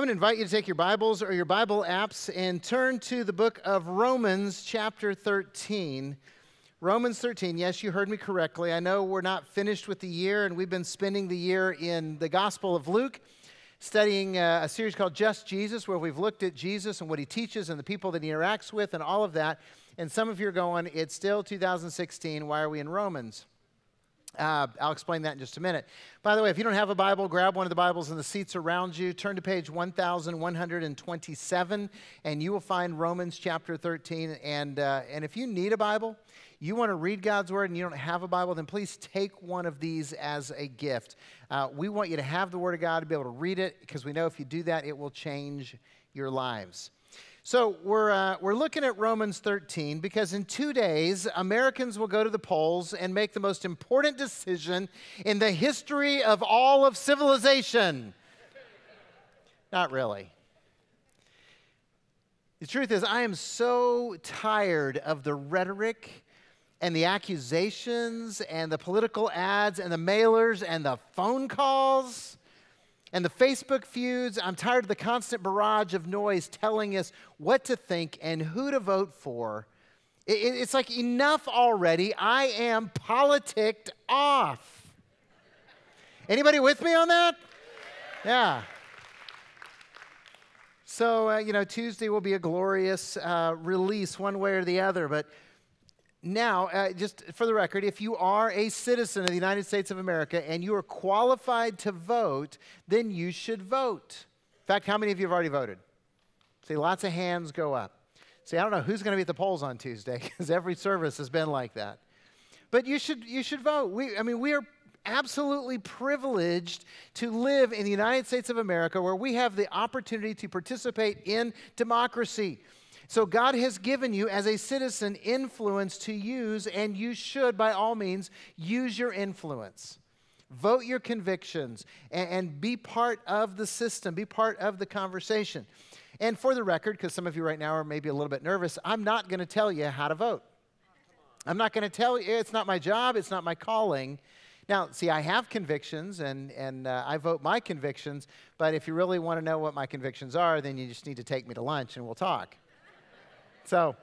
I'm going to invite you to take your Bibles or your Bible apps and turn to the book of Romans, chapter 13. Romans 13, yes, you heard me correctly. I know we're not finished with the year, and we've been spending the year in the Gospel of Luke, studying uh, a series called Just Jesus, where we've looked at Jesus and what he teaches and the people that he interacts with and all of that. And some of you are going, it's still 2016. Why are we in Romans? Uh, I'll explain that in just a minute. By the way, if you don't have a Bible, grab one of the Bibles in the seats around you. Turn to page 1127, and you will find Romans chapter 13. And, uh, and if you need a Bible, you want to read God's Word and you don't have a Bible, then please take one of these as a gift. Uh, we want you to have the Word of God to be able to read it because we know if you do that, it will change your lives. So we're, uh, we're looking at Romans 13 because in two days, Americans will go to the polls and make the most important decision in the history of all of civilization. Not really. The truth is, I am so tired of the rhetoric and the accusations and the political ads and the mailers and the phone calls and the Facebook feuds. I'm tired of the constant barrage of noise telling us what to think and who to vote for. it's like enough already. I am politicked off. Anybody with me on that? Yeah. So, uh, you know, Tuesday will be a glorious uh, release one way or the other, but now, uh, just for the record, if you are a citizen of the United States of America and you are qualified to vote, then you should vote. In fact, how many of you have already voted? See, lots of hands go up. See, I don't know who's going to be at the polls on Tuesday because every service has been like that. But you should, you should vote. We, I mean, we are absolutely privileged to live in the United States of America where we have the opportunity to participate in democracy. So God has given you, as a citizen, influence to use, and you should, by all means, use your influence. Vote your convictions and, and be part of the system, be part of the conversation. And for the record, because some of you right now are maybe a little bit nervous, I'm not going to tell you how to vote. I'm not going to tell you, it's not my job, it's not my calling. Now, see, I have convictions and, and uh, I vote my convictions, but if you really want to know what my convictions are, then you just need to take me to lunch and we'll talk. So,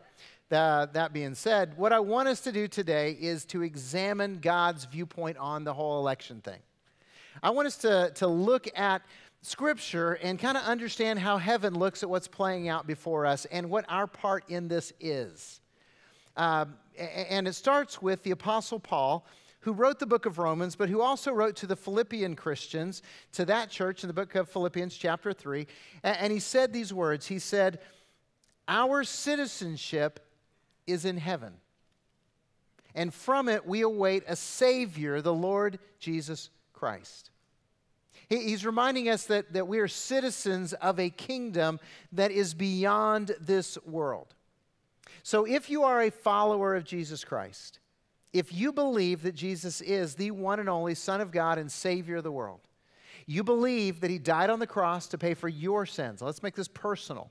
that, that being said, what I want us to do today is to examine God's viewpoint on the whole election thing. I want us to, to look at Scripture and kind of understand how heaven looks at what's playing out before us and what our part in this is. Um, and it starts with the Apostle Paul, who wrote the book of Romans, but who also wrote to the Philippian Christians, to that church in the book of Philippians, chapter 3. And he said these words He said, our citizenship is in heaven. And from it, we await a Savior, the Lord Jesus Christ. He's reminding us that, that we are citizens of a kingdom that is beyond this world. So, if you are a follower of Jesus Christ, if you believe that Jesus is the one and only Son of God and Savior of the world, you believe that He died on the cross to pay for your sins. Let's make this personal.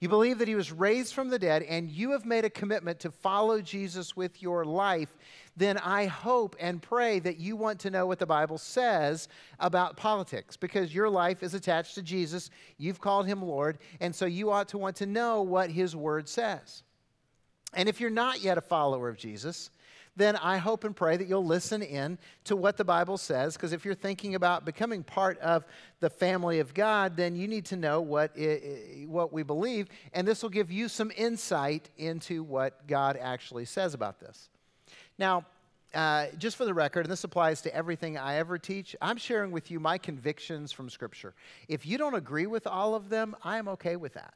You believe that he was raised from the dead, and you have made a commitment to follow Jesus with your life, then I hope and pray that you want to know what the Bible says about politics because your life is attached to Jesus. You've called him Lord, and so you ought to want to know what his word says. And if you're not yet a follower of Jesus, then I hope and pray that you'll listen in to what the Bible says. Because if you're thinking about becoming part of the family of God, then you need to know what, it, what we believe. And this will give you some insight into what God actually says about this. Now, uh, just for the record, and this applies to everything I ever teach, I'm sharing with you my convictions from Scripture. If you don't agree with all of them, I am okay with that.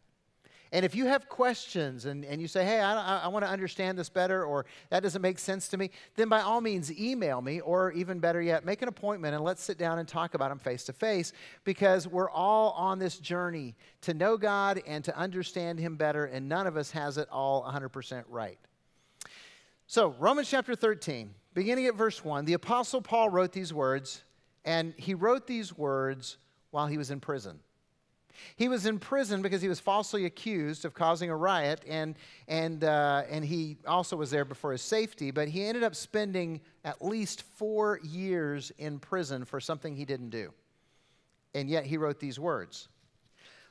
And if you have questions and, and you say, hey, I, I, want to understand this better, or that doesn't make sense to me, then by all means email me, or even better yet, make an appointment and let's sit down and talk about them face to face because we're all on this journey to know God and to understand Him better, and none of us has it all 100% right. So, Romans chapter 13, beginning at verse 1, the Apostle Paul wrote these words, and he wrote these words while he was in prison. He was in prison because he was falsely accused of causing a riot, and, and, uh, and he also was there before his safety, but he ended up spending at least four years in prison for something he didn't do. And yet he wrote these words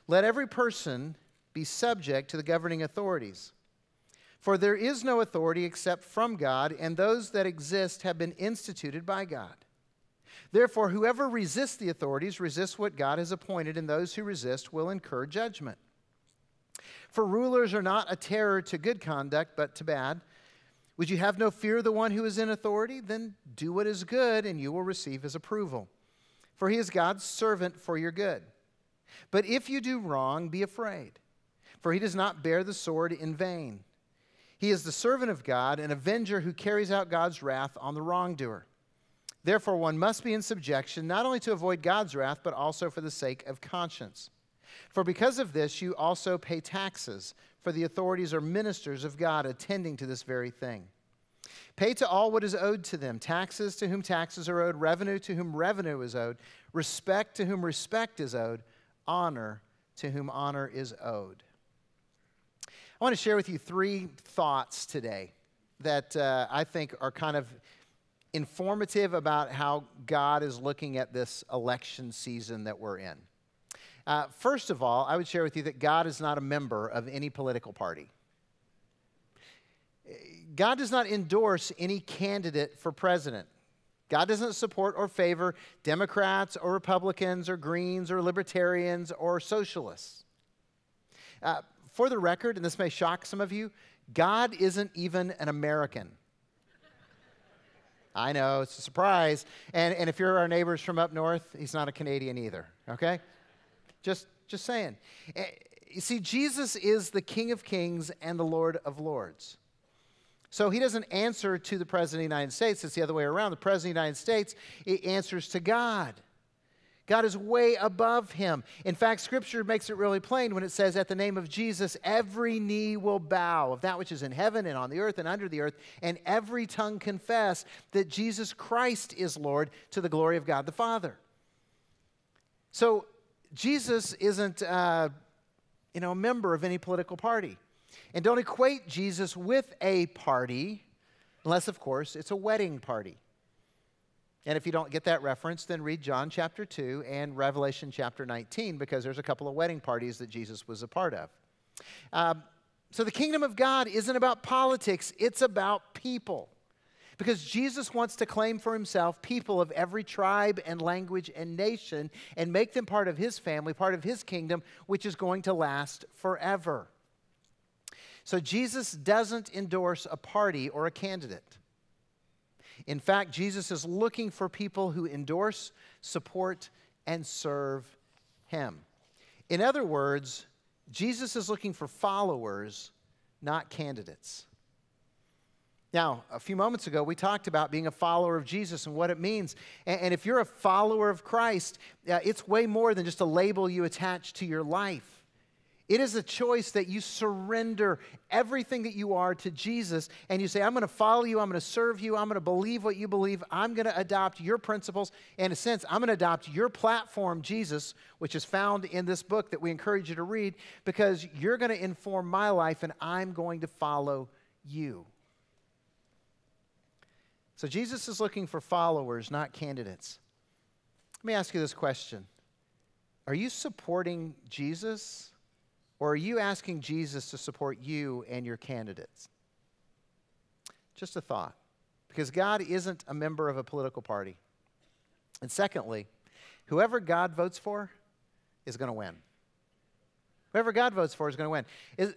let every person be subject to the governing authorities. For there is no authority except from God, and those that exist have been instituted by God. Therefore, whoever resists the authorities resists what God has appointed, and those who resist will incur judgment. For rulers are not a terror to good conduct, but to bad. Would you have no fear of the one who is in authority? Then do what is good, and you will receive his approval. For he is God's servant for your good. But if you do wrong, be afraid, for he does not bear the sword in vain. He is the servant of God, an avenger who carries out God's wrath on the wrongdoer. Therefore, one must be in subjection, not only to avoid God's wrath, but also for the sake of conscience. For because of this, you also pay taxes, for the authorities are ministers of God attending to this very thing. Pay to all what is owed to them taxes to whom taxes are owed, revenue to whom revenue is owed, respect to whom respect is owed, honor to whom honor is owed. I want to share with you three thoughts today that uh, I think are kind of informative about how God is looking at this election season that we're in. Uh, first of all, I would share with you that God is not a member of any political party. God does not endorse any candidate for president. God doesn't support or favor Democrats or Republicans or Greens or Libertarians or Socialists. Uh, for the record, and this may shock some of you, God isn't even an American. I know, it's a surprise. And, and if you're our neighbors from up north, he's not a Canadian either, okay? Just, just saying. Eh, you see, Jesus is the King of Kings and the Lord of Lords. So he doesn't answer to the President of the United States, it's the other way around. The President of the United States answers to God. God is way above him. In fact, Scripture makes it really plain when it says, At the name of Jesus, every knee will bow of that which is in heaven and on the earth and under the earth, and every tongue confess that Jesus Christ is Lord to the glory of God the Father. So, Jesus isn't, uh, you know, a member of any political party. And don't equate Jesus with a party, unless, of course, it's a wedding party. And if you don't get that reference, then read John chapter 2 and Revelation chapter 19 because there's a couple of wedding parties that Jesus was a part of. Um, so the kingdom of God isn't about politics, it's about people. Because Jesus wants to claim for himself people of every tribe and language and nation and make them part of his family, part of his kingdom, which is going to last forever. So Jesus doesn't endorse a party or a candidate. In fact, Jesus is looking for people who endorse, support, and serve him. In other words, Jesus is looking for followers, not candidates. Now, a few moments ago, we talked about being a follower of Jesus and what it means. And, if you're a follower of Christ, uh, it's way more than just a label you attach to your life. It is a choice that you surrender everything that you are to Jesus and you say, I'm going to follow you, I'm going to serve you, I'm going to believe what you believe, I'm going to adopt your principles. In a sense, I'm going to adopt your platform, Jesus, which is found in this book that we encourage you to read, because you're going to inform my life and I'm going to follow you. So Jesus is looking for followers, not candidates. Let me ask you this question Are you supporting Jesus? Or are you asking Jesus to support you and your candidates? Just a thought. Because God isn't a member of a political party. And secondly, whoever God votes for is going to win. Whoever God votes for is going to win. Is, uh,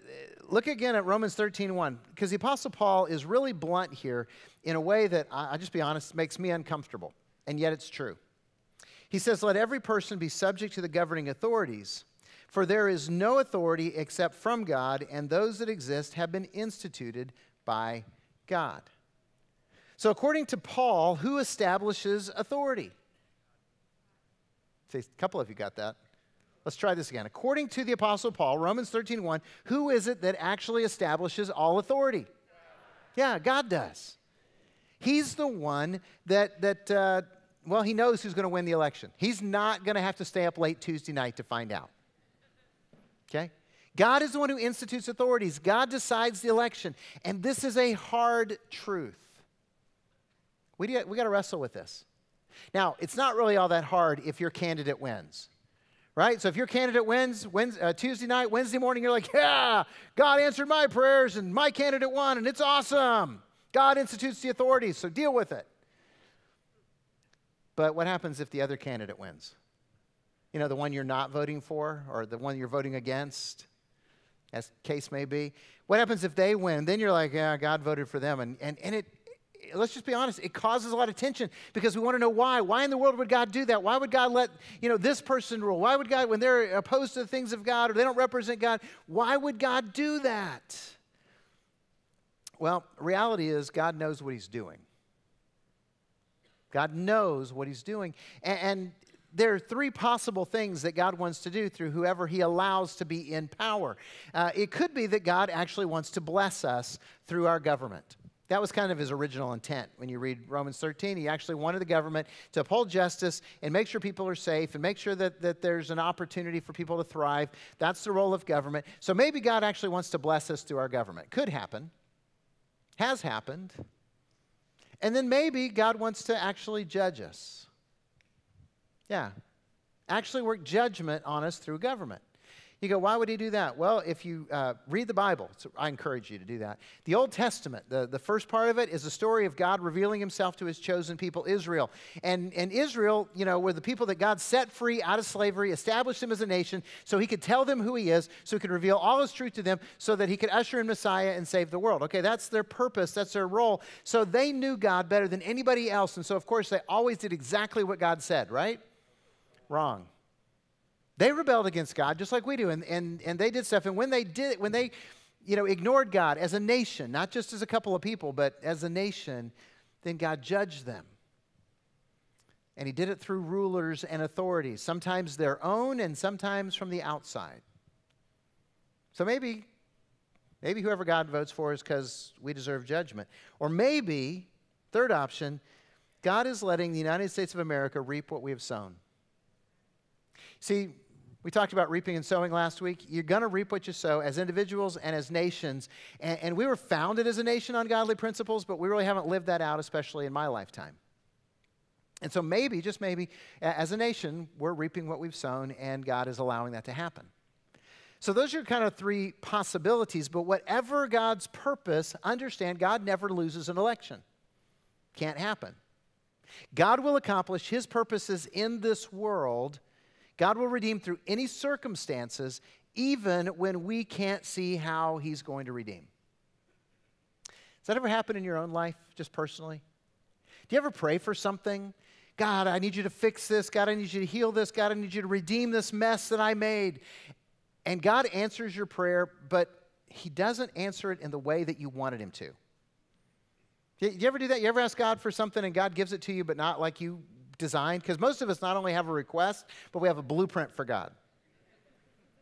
look again at Romans 13 1, because the Apostle Paul is really blunt here in a way that, I, I'll just be honest, makes me uncomfortable. And yet it's true. He says, Let every person be subject to the governing authorities for there is no authority except from God, and those that exist have been instituted by God. So, according to Paul, who establishes authority? Say, a couple of you got that. Let's try this again. According to the Apostle Paul, Romans 13 1, who is it that actually establishes all authority? Yeah, God does. He's the one that, that uh, well, he knows who's going to win the election. He's not going to have to stay up late Tuesday night to find out. Okay? God is the one who institutes authorities. God decides the election. And this is a hard truth. We, we got to wrestle with this. Now, it's not really all that hard if your candidate wins, right? So if your candidate wins, wins uh, Tuesday night, Wednesday morning, you're like, yeah, God answered my prayers and my candidate won, and it's awesome. God institutes the authorities, so deal with it. But what happens if the other candidate wins? You know, the one you're not voting for or the one you're voting against, as case may be. What happens if they win? Then you're like, yeah, God voted for them. And, and, and it, let's just be honest, it causes a lot of tension because we want to know why. Why in the world would God do that? Why would God let, you know, this person rule? Why would God, when they're opposed to the things of God or they don't represent God, why would God do that? Well, reality is God knows what he's doing. God knows what he's doing. And, and there are three possible things that God wants to do through whoever He allows to be in power. Uh, it could be that God actually wants to bless us through our government. That was kind of his original intent. When you read Romans 13, he actually wanted the government to uphold justice and make sure people are safe and make sure that, that there's an opportunity for people to thrive. That's the role of government. So maybe God actually wants to bless us through our government. Could happen, has happened. And then maybe God wants to actually judge us. Yeah, actually work judgment on us through government. You go, why would he do that? Well, if you uh, read the Bible, so I encourage you to do that. The Old Testament, the, the first part of it is a story of God revealing himself to his chosen people, Israel. And, and Israel, you know, were the people that God set free out of slavery, established them as a nation so he could tell them who he is, so he could reveal all his truth to them, so that he could usher in Messiah and save the world. Okay, that's their purpose, that's their role. So they knew God better than anybody else. And so, of course, they always did exactly what God said, right? Wrong. They rebelled against God just like we do, and, and, and they did stuff. And when they did, when they, you know, ignored God as a nation, not just as a couple of people, but as a nation, then God judged them. And he did it through rulers and authorities, sometimes their own and sometimes from the outside. So maybe, maybe whoever God votes for is because we deserve judgment. Or maybe, third option, God is letting the United States of America reap what we have sown. See, we talked about reaping and sowing last week. You're going to reap what you sow as individuals and as nations. And, and, we were founded as a nation on godly principles, but we really haven't lived that out, especially in my lifetime. And so maybe, just maybe, as a nation, we're reaping what we've sown, and God is allowing that to happen. So those are kind of three possibilities, but whatever God's purpose, understand God never loses an election. Can't happen. God will accomplish his purposes in this world God will redeem through any circumstances, even when we can't see how He's going to redeem. Has that ever happened in your own life, just personally? Do you ever pray for something? God, I need you to fix this. God, I need you to heal this. God, I need you to redeem this mess that I made. And God answers your prayer, but He doesn't answer it in the way that you wanted Him to. Do you ever do that? You ever ask God for something and God gives it to you, but not like you designed? Because most of us not only have a request, but we have a blueprint for God.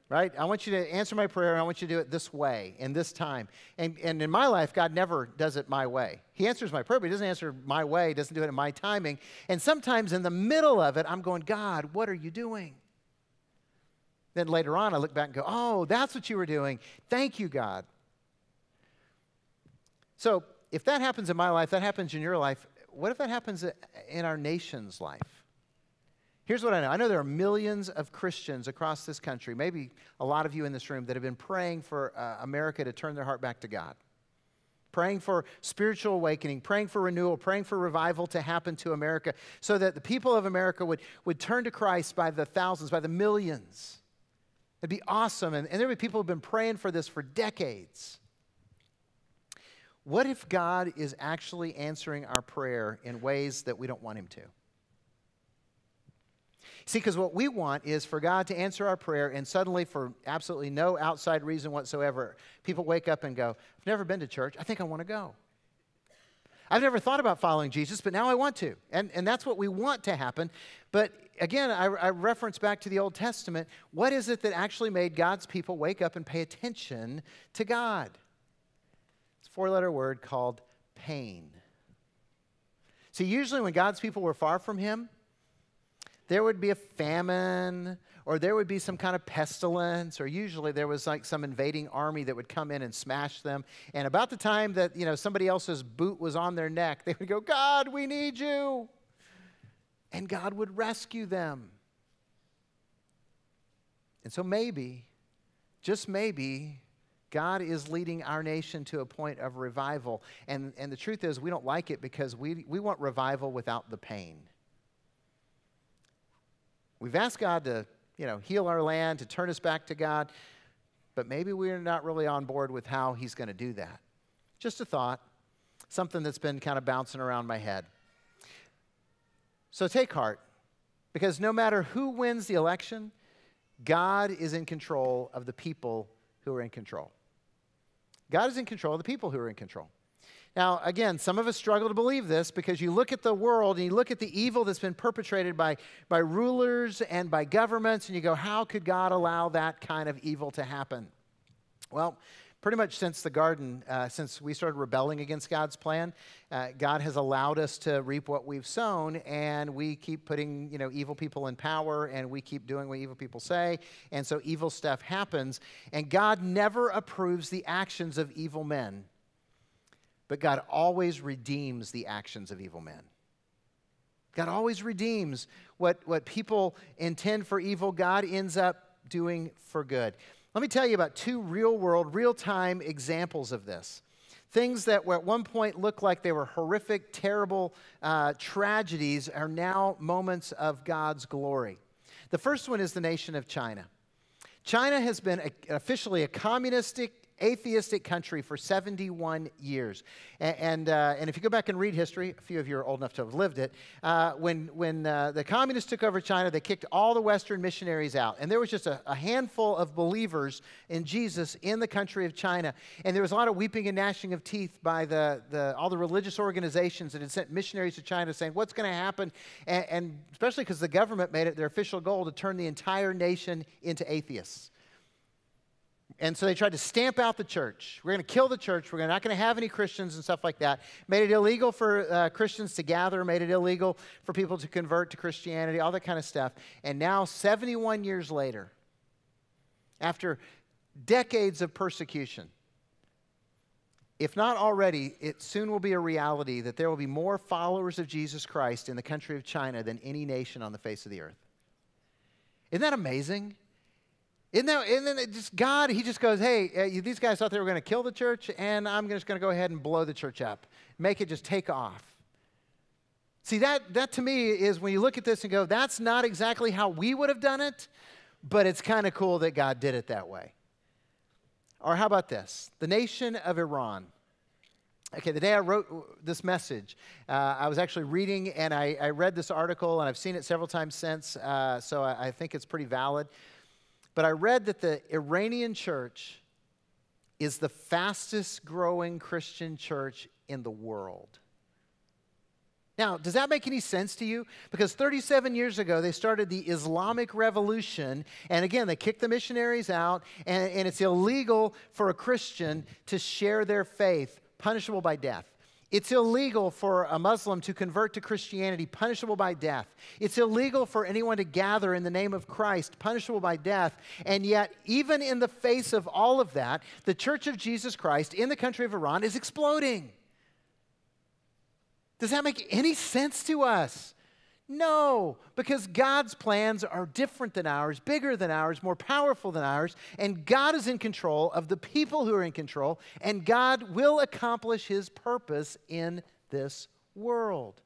Right? I want you to answer my prayer, and I want you to do it this way, in this time. And, and in my life, God never does it my way. He answers my prayer, but He doesn't answer my way, doesn't do it in my timing. And sometimes in the middle of it, I'm going, God, what are you doing? Then later on, I look back and go, oh, that's what you were doing. Thank you, God. So if that happens in my life, that happens in your life, what if that happens in our nation's life? Here's what I know I know there are millions of Christians across this country, maybe a lot of you in this room, that have been praying for uh, America to turn their heart back to God. Praying for spiritual awakening, praying for renewal, praying for revival to happen to America so that the people of America would, would turn to Christ by the thousands, by the millions. It'd be awesome. And, and there would be people who've been praying for this for decades. What if God is actually answering our prayer in ways that we don't want Him to? See, because what we want is for God to answer our prayer, and suddenly, for absolutely no outside reason whatsoever, people wake up and go, I've never been to church. I think I want to go. I've never thought about following Jesus, but now I want to. And, and that's what we want to happen. But again, I, I reference back to the Old Testament. What is it that actually made God's people wake up and pay attention to God? Four letter word called pain. See, usually when God's people were far from Him, there would be a famine or there would be some kind of pestilence or usually there was like some invading army that would come in and smash them. And about the time that you know somebody else's boot was on their neck they would go god we need you! And god would rescue them. And so maybe, just maybe, God is leading our nation to a point of revival. And, and the truth is, we don't like it because we, we want revival without the pain. We've asked God to, you know, heal our land, to turn us back to God, but maybe we're not really on board with how He's going to do that. Just a thought, something that's been kind of bouncing around my head. So take heart, because no matter who wins the election, God is in control of the people who are in control. God is in control of the people who are in control. Now, again, some of us struggle to believe this because you look at the world and you look at the evil that's been perpetrated by, by rulers and by governments, and you go, how could God allow that kind of evil to happen? Well, pretty much since the garden, uh, since we started rebelling against God's plan, uh, God has allowed us to reap what we've sown, and we keep putting you know evil people in power, and we keep doing what evil people say, and so evil stuff happens. And God never approves the actions of evil men, but God always redeems the actions of evil men. God always redeems what, what people intend for evil, God ends up doing for good. Let me tell you about two real world, real time examples of this. Things that at one point looked like they were horrific, terrible uh, tragedies are now moments of God's glory. The first one is the nation of China. China has been a, officially a communistic atheistic country for 71 years. And, and, uh, and, if you go back and read history, a few of you are old enough to have lived it, uh, when, when uh, the communists took over China, they kicked all the Western missionaries out. And there was just a, a, handful of believers in Jesus in the country of China. And there was a lot of weeping and gnashing of teeth by the, the, all the religious organizations that had sent missionaries to China saying, what's going to happen? And, and especially because the government made it their official goal to turn the entire nation into atheists. And so they tried to stamp out the church. We're going to kill the church. We're not going to have any Christians and stuff like that. Made it illegal for uh, Christians to gather, made it illegal for people to convert to Christianity, all that kind of stuff. And now, 71 years later, after decades of persecution, if not already, it soon will be a reality that there will be more followers of Jesus Christ in the country of China than any nation on the face of the earth. Isn't that amazing? Isn't that, and then just God, He just goes, hey, uh, these guys thought they were going to kill the church, and I'm just going to go ahead and blow the church up, make it just take off. See, that, that to me is when you look at this and go, that's not exactly how we would have done it, but it's kind of cool that God did it that way. Or how about this? The nation of Iran. Okay, the day I wrote this message, uh, I was actually reading and I, I, read this article, and I've seen it several times since, uh, so I, I think it's pretty valid. But I read that the Iranian church is the fastest growing Christian church in the world. Now, does that make any sense to you? Because 37 years ago, they started the Islamic Revolution. And again, they kicked the missionaries out, and, and it's illegal for a Christian to share their faith, punishable by death. It's illegal for a Muslim to convert to Christianity, punishable by death. It's illegal for anyone to gather in the name of Christ, punishable by death. And yet, even in the face of all of that, the Church of Jesus Christ in the country of Iran is exploding. Does that make any sense to us? No, because God's plans are different than ours, bigger than ours, more powerful than ours, and God is in control of the people who are in control, and God will accomplish his purpose in this world.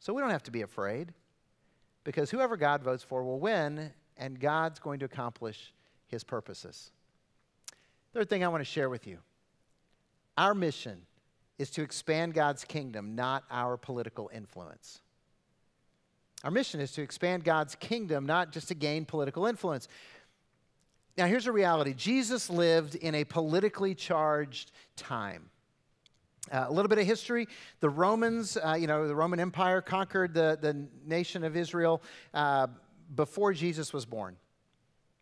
So we don't have to be afraid, because whoever God votes for will win, and God's going to accomplish his purposes. Third thing I want to share with you our mission is to expand God's kingdom, not our political influence. Our mission is to expand God's kingdom, not just to gain political influence. Now, here's a reality Jesus lived in a politically charged time. Uh, a little bit of history. The Romans, uh, you know, the Roman Empire conquered the, the nation of Israel uh, before Jesus was born.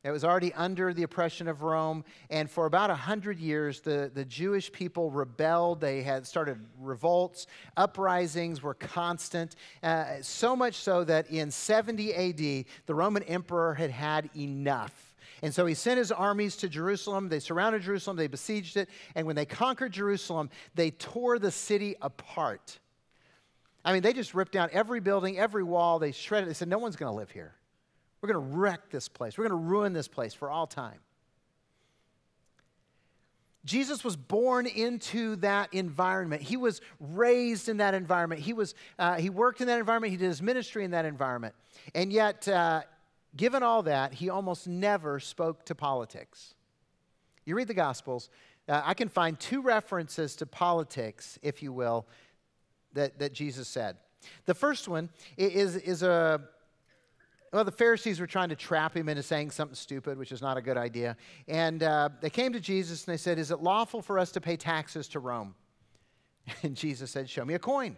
It was already under the oppression of Rome. And for about 100 years, the, the Jewish people rebelled. They had started revolts. Uprisings were constant. Uh, so much so that in 70 AD, the Roman emperor had had enough. And so he sent his armies to Jerusalem. They surrounded Jerusalem. They besieged it. And when they conquered Jerusalem, they tore the city apart. I mean, they just ripped down every building, every wall. They shredded it. They said, No one's going to live here. We're going to wreck this place. We're going to ruin this place for all time. Jesus was born into that environment. He was raised in that environment. He, was, uh, he worked in that environment. He did his ministry in that environment. And yet, uh, given all that, he almost never spoke to politics. You read the Gospels, uh, I can find two references to politics, if you will, that, that Jesus said. The first one is, is a, well, the Pharisees were trying to trap him into saying something stupid, which is not a good idea. And uh, they came to Jesus and they said, Is it lawful for us to pay taxes to Rome? And Jesus said, Show me a coin.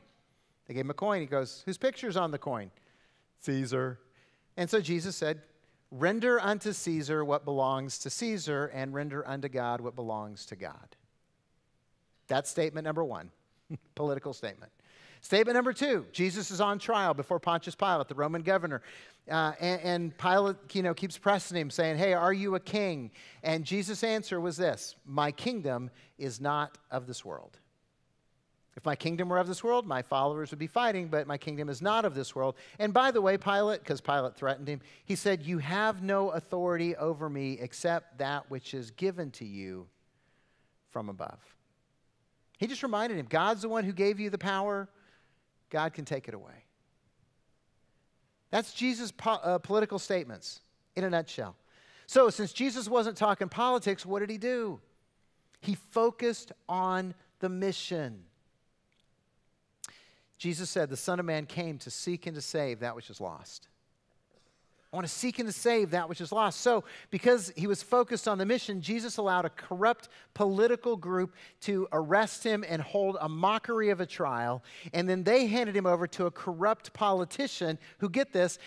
They gave him a coin. He goes, Whose picture's on the coin? Caesar. And so Jesus said, Render unto Caesar what belongs to Caesar, and render unto God what belongs to God. That's statement number one, political statement. Statement number two Jesus is on trial before Pontius Pilate, the Roman governor. Uh, and, and, Pilate, you know, keeps pressing him, saying, Hey, are you a king? And Jesus' answer was this My kingdom is not of this world. If my kingdom were of this world, my followers would be fighting, but my kingdom is not of this world. And by the way, Pilate, because Pilate threatened him, he said, You have no authority over me except that which is given to you from above. He just reminded him God's the one who gave you the power, God can take it away. That's Jesus' po- uh, political statements in a nutshell. So, since Jesus wasn't talking politics, what did he do? He focused on the mission. Jesus said, The Son of Man came to seek and to save that which is lost. I want to seek and to save that which is lost. So, because he was focused on the mission, Jesus allowed a corrupt political group to arrest him and hold a mockery of a trial. And then they handed him over to a corrupt politician who, get this,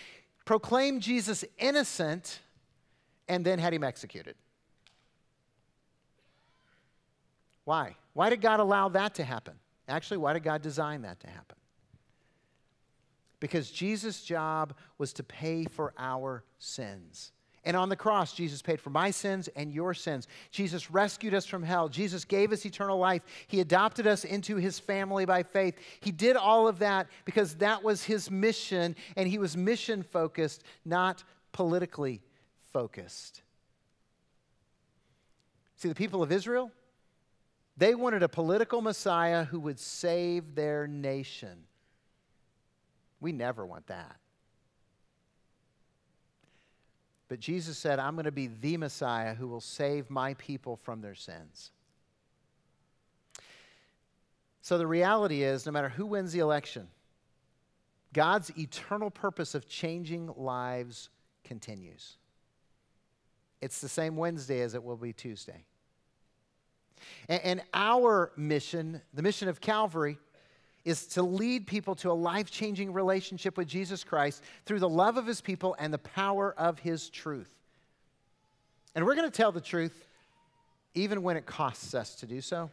proclaimed Jesus innocent and then had him executed. Why? Why did God allow that to happen? Actually, why did God design that to happen? Because Jesus' job was to pay for our sins. And on the cross, Jesus paid for my sins and your sins. Jesus rescued us from hell. Jesus gave us eternal life. He adopted us into his family by faith. He did all of that because that was his mission, and he was mission focused, not politically focused. See, the people of Israel, they wanted a political Messiah who would save their nation. We never want that. But Jesus said, I'm going to be the Messiah who will save my people from their sins. So the reality is no matter who wins the election, God's eternal purpose of changing lives continues. It's the same Wednesday as it will be Tuesday. And, our mission, the mission of Calvary, is to lead people to a life changing relationship with Jesus Christ through the love of his people and the power of his truth. And we're going to tell the truth even when it costs us to do so.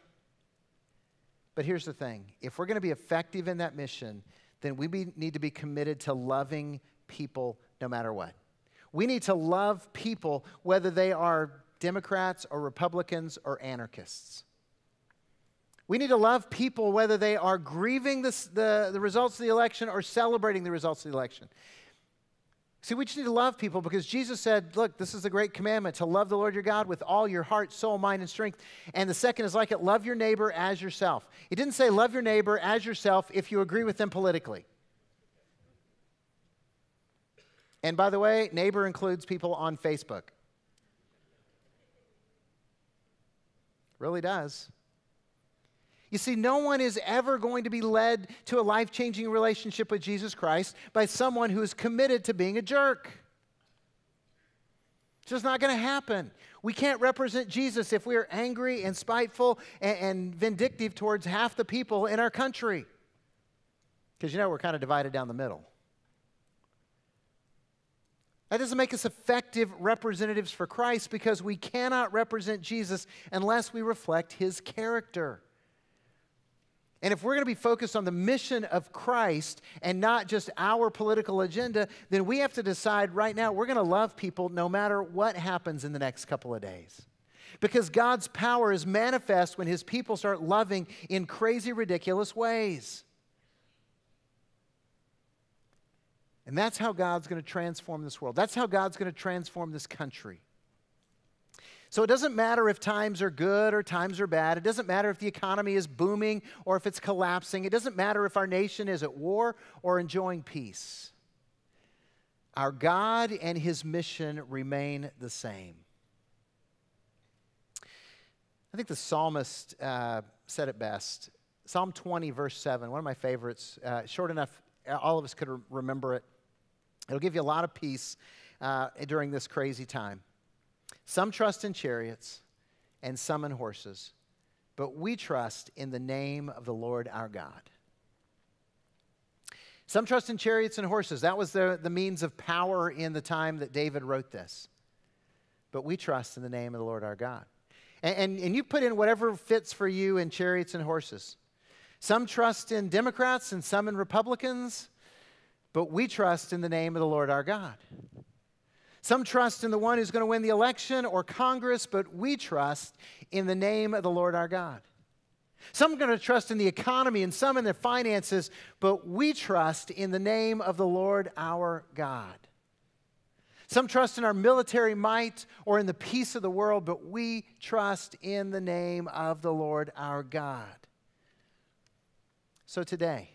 But here's the thing if we're going to be effective in that mission, then we be, need to be committed to loving people no matter what. We need to love people whether they are Democrats or Republicans or anarchists. We need to love people whether they are grieving the, the, the, results of the election or celebrating the results of the election. See, we just need to love people because Jesus said, Look, this is the great commandment to love the Lord your God with all your heart, soul, mind, and strength. And the second is like it love your neighbor as yourself. It didn't say love your neighbor as yourself if you agree with them politically. And by the way, neighbor includes people on Facebook. Really does. You see, no one is ever going to be led to a life changing relationship with Jesus Christ by someone who is committed to being a jerk. It's just not going to happen. We can't represent Jesus if we are angry and spiteful and, and vindictive towards half the people in our country. Because you know, we're kind of divided down the middle. That doesn't make us effective representatives for Christ because we cannot represent Jesus unless we reflect his character. And if we're going to be focused on the mission of Christ and not just our political agenda, then we have to decide right now we're going to love people no matter what happens in the next couple of days. Because God's power is manifest when his people start loving in crazy, ridiculous ways. And that's how God's going to transform this world. That's how God's going to transform this country. So it doesn't matter if times are good or times are bad. It doesn't matter if the economy is booming or if it's collapsing. It doesn't matter if our nation is at war or enjoying peace. Our God and his mission remain the same. I think the psalmist uh, said it best. Psalm 20, verse 7, one of my favorites, uh, short enough, all of us could remember it. It'll give you a lot of peace uh, during this crazy time. Some trust in chariots and some in horses, but we trust in the name of the Lord our God. Some trust in chariots and horses. That was the, the means of power in the time that David wrote this. But we trust in the name of the Lord our God. And, and, and you put in whatever fits for you in chariots and horses. Some trust in Democrats and some in Republicans, but we trust in the name of the Lord our God. Some trust in the one who's going to win the election or Congress, but we trust in the name of the Lord our God. Some are going to trust in the economy and some in their finances, but we trust in the name of the Lord our God. Some trust in our military might or in the peace of the world, but we trust in the name of the Lord our God. So today,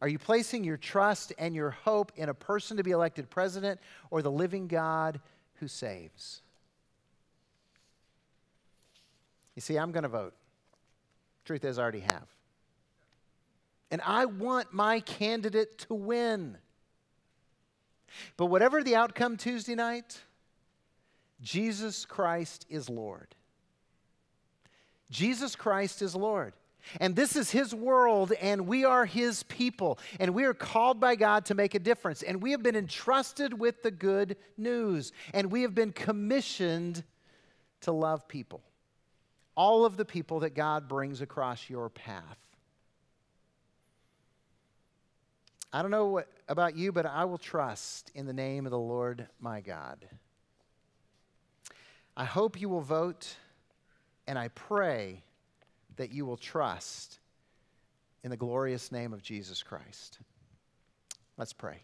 are you placing your trust and your hope in a person to be elected president or the living God who saves? You see, I'm going to vote. Truth is, I already have. And I want my candidate to win. But whatever the outcome Tuesday night, Jesus Christ is Lord. Jesus Christ is Lord. And this is His world, and we are His people. And we are called by God to make a difference. And we have been entrusted with the good news. And we have been commissioned to love people. All of the people that God brings across your path. I don't know what, about you, but I will trust in the name of the Lord my God. I hope you will vote, and I pray that you will trust in the glorious name of Jesus Christ. Let's pray.